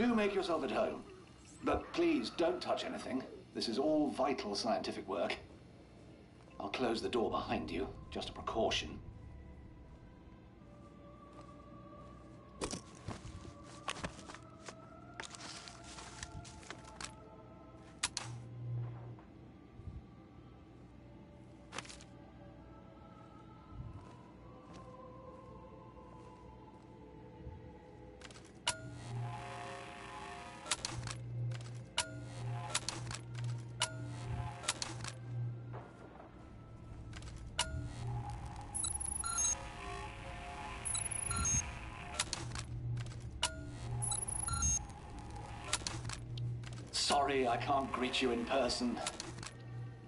Do make yourself at home. But please, don't touch anything. This is all vital scientific work. I'll close the door behind you, just a precaution. Sorry, I can't greet you in person.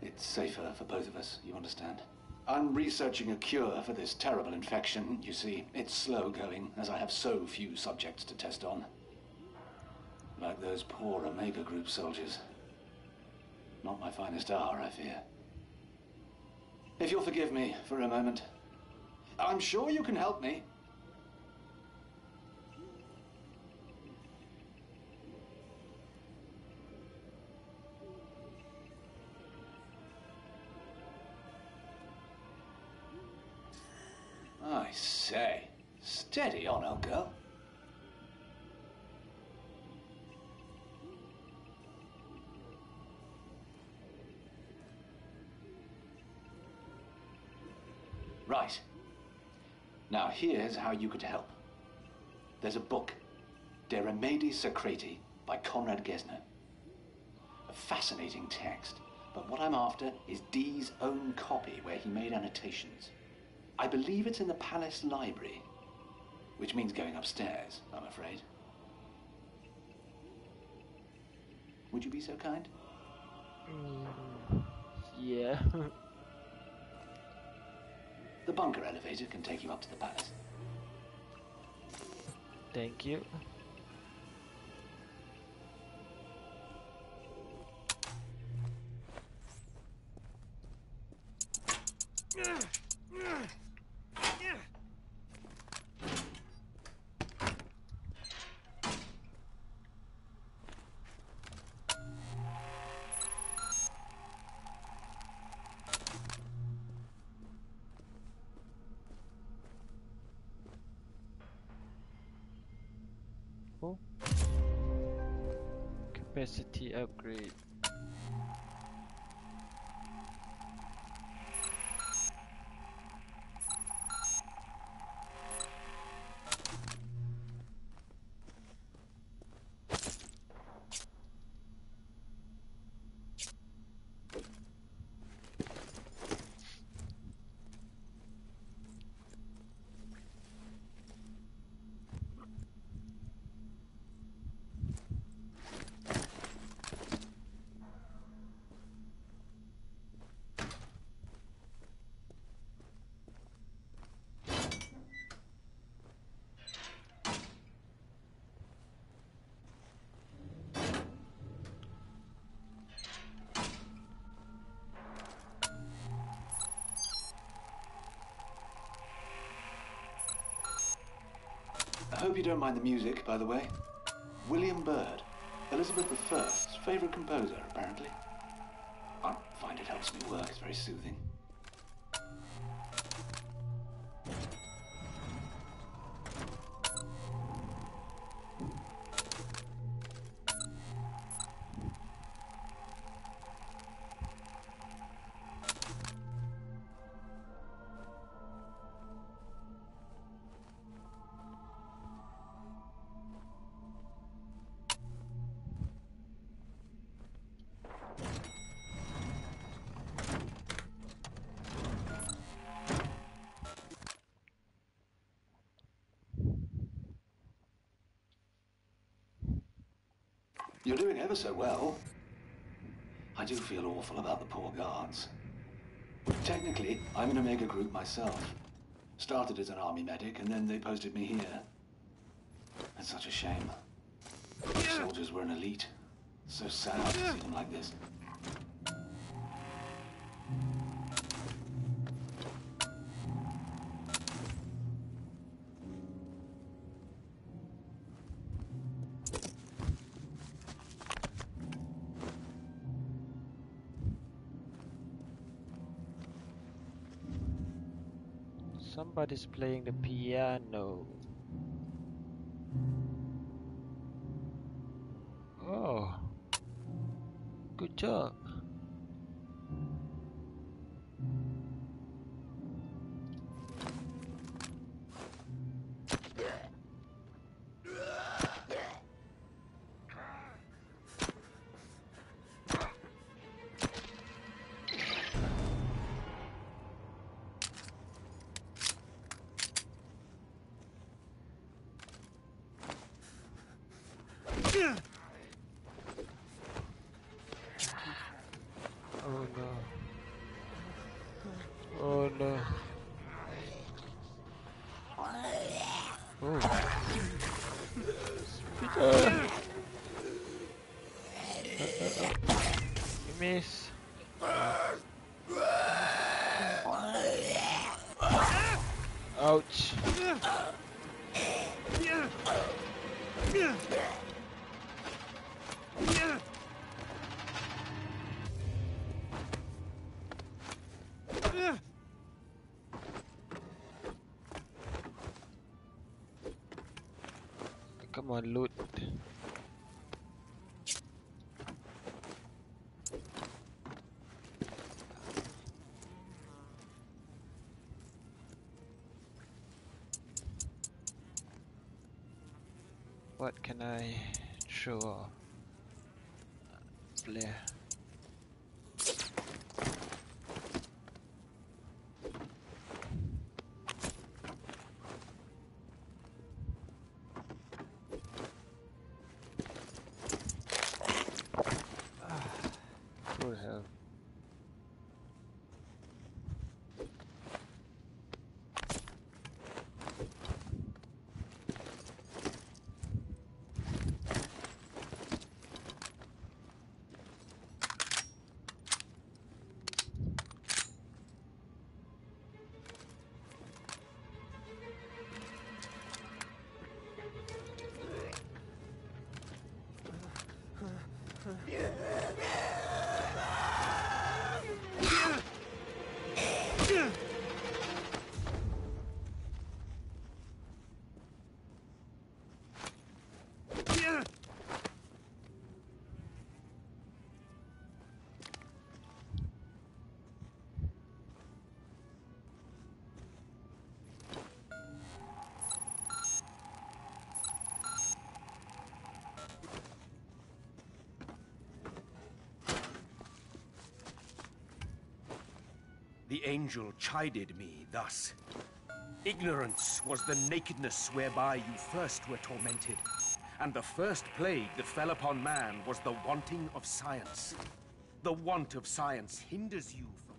It's safer for both of us, you understand? I'm researching a cure for this terrible infection. You see, it's slow going, as I have so few subjects to test on. Like those poor Omega Group soldiers. Not my finest hour, I fear. If you'll forgive me for a moment. I'm sure you can help me. Say. Steady on, old girl. Right. Now here's how you could help. There's a book, De Remedii Secreti, by Conrad Gesner. A fascinating text, but what I'm after is Dee's own copy where he made annotations. I believe it's in the palace library, which means going upstairs, I'm afraid. Would you be so kind? Mm, yeah. The bunker elevator can take you up to the palace. Thank you. Capacity upgrade. Hope you don't mind the music, by the way. William Byrd, Elizabeth I's favorite composer, apparently. I find it helps me work, it's very soothing. You're doing ever so well. I do feel awful about the poor guards. Technically, I'm an Omega Group myself. Started as an army medic, and then they posted me here. It's such a shame. The soldiers were an elite. So sad to see them like this. Somebody's playing the piano. Oh, good job. You miss. Ouch. What can I show off? The angel chided me thus. Ignorance was the nakedness whereby you first were tormented. And the first plague that fell upon man was the wanting of science. The want of science hinders you from...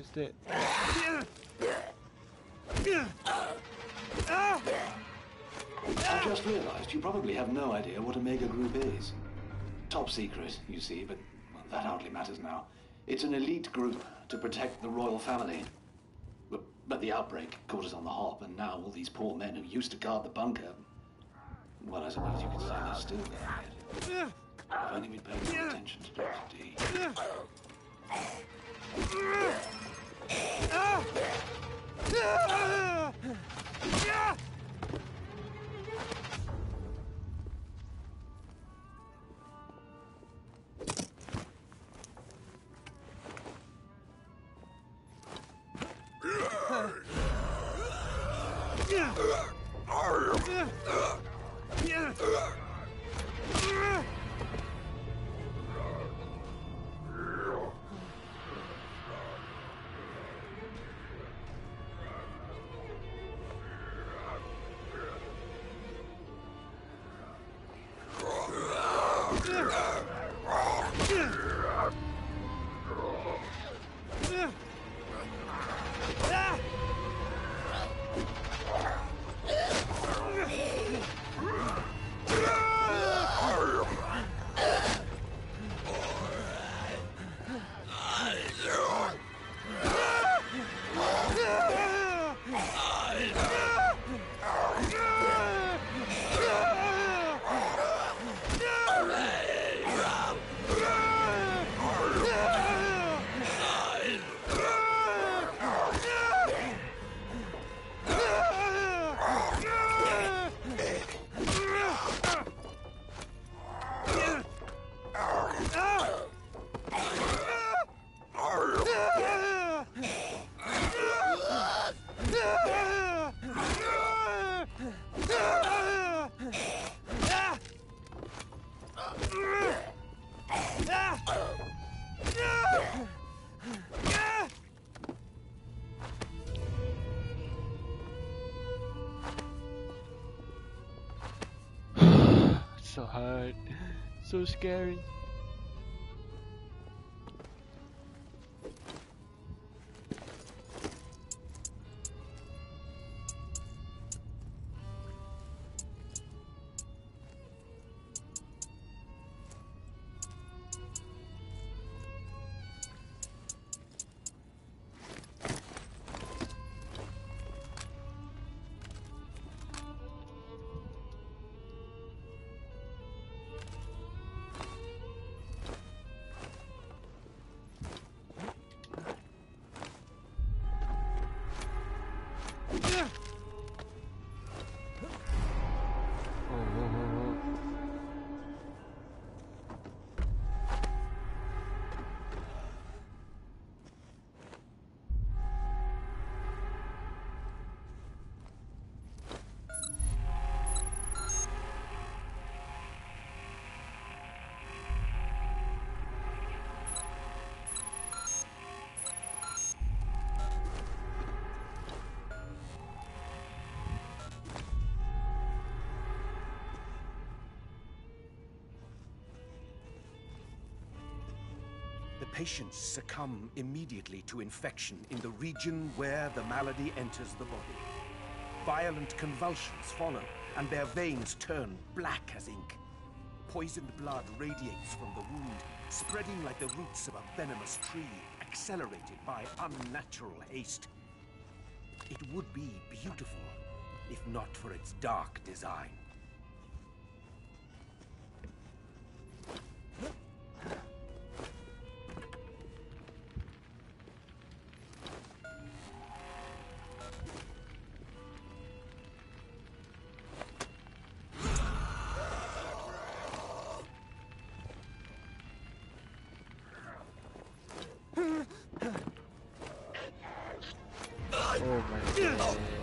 is that I just realized you probably have no idea what Omega Group is. Top secret, you see, but that hardly matters now. It's an elite group to protect the royal family. But, but the outbreak caught us on the hop, and now all these poor men who used to guard the bunker. Well, I suppose you could say they're still there. attention to Dr. D. Yeah. So hard. So scary. Patients succumb immediately to infection in the region where the malady enters the body. Violent convulsions follow, and their veins turn black as ink. Poisoned blood radiates from the wound, spreading like the roots of a venomous tree, accelerated by unnatural haste. It would be beautiful, if not for its dark design. Oh my god.